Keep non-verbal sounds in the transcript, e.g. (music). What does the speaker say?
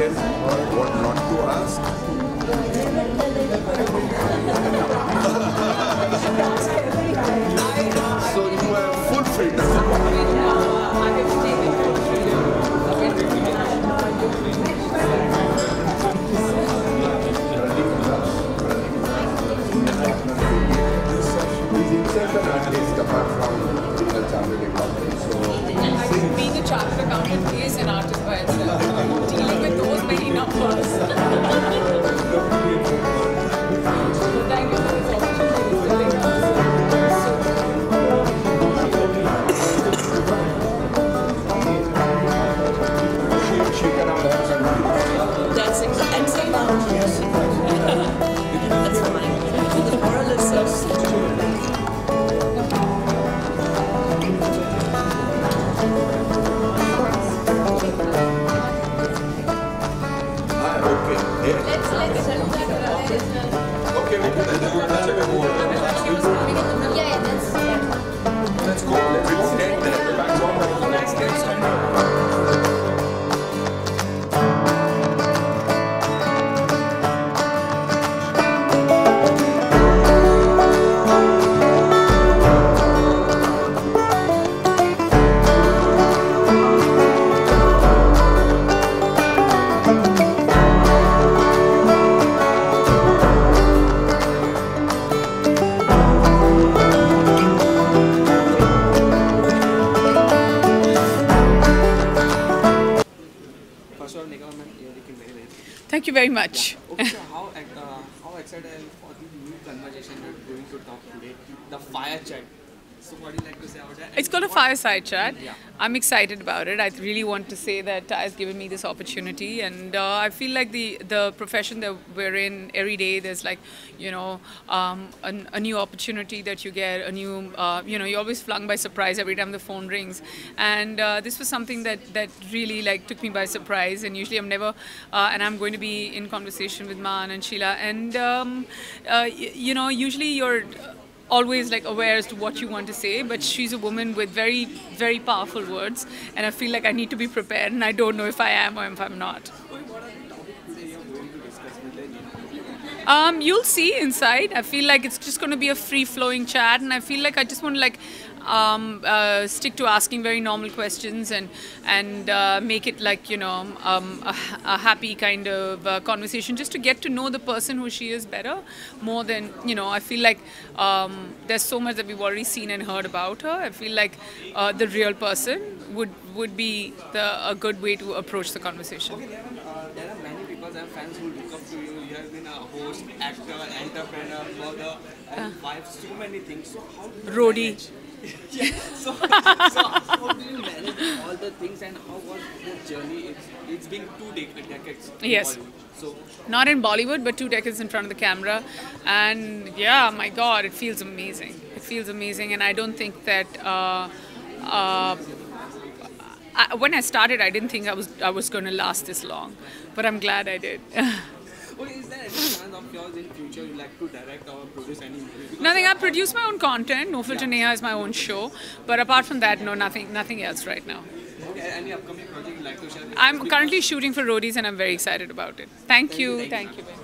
tell her what not to ask? so you have full freedom. Being a chartered accountant. Is an artist by itself. Those (laughs) many First of all, Nigam, ma'am, you're very, very. Thank you very much. Okay, so how, uh, how excited are you for the new conversation you're going to talk today, the fire chat? So what do you like to say about that? It's called a fireside chat. Yeah. I'm excited about it. I really want to say that TiE's given me this opportunity, and uh, I feel like the the profession that we're in every day, there's like, you know, um, a, a new opportunity that you get, a new, uh, you know, you're always flung by surprise every time the phone rings, and uh, this was something that that really like took me by surprise. And usually I'm never, uh, and I'm going to be in conversation with Man and Sheila, and um, uh, you know, usually you're always like aware as to what you want to say but she's a woman with very very powerful words and i feel like i need to be prepared and i don't know if i am or if i'm not. Um, you'll see inside. I feel like it's just going to be a free flowing chat and i feel like i just want to like um, uh, stick to asking very normal questions and and uh, make it like you know um, a, a happy kind of uh, conversation just to get to know the person who she is better more than you know I feel like um, there's so much that we've already seen and heard about her. I feel like uh, the real person would would be the a good way to approach the conversation. Okay, there are, uh, there are many people and fans who to you. You have been a host, actor, entrepreneur, mother, and wife, so many things. So how do you Roadie. manage? (laughs) yeah. So, so how do you manage all the things and how was the journey? It's it's been two dec- decades. Yes. Bollywood. So not in Bollywood, but two decades in front of the camera. And yeah, my God, it feels amazing. It feels amazing, and I don't think that. Uh, uh, I, when I started, I didn't think I was I was going to last this long, but I'm glad I did. (laughs) Is there any plan of yours in future you like to direct or produce any movie? Nothing. I produce my own content. No Filter Neha is my own show, but apart from that, no, nothing, nothing else right now. Okay, any upcoming project you like to share? I'm currently shooting for Roadies, and I'm very excited about it. Thank you, thank you. very much.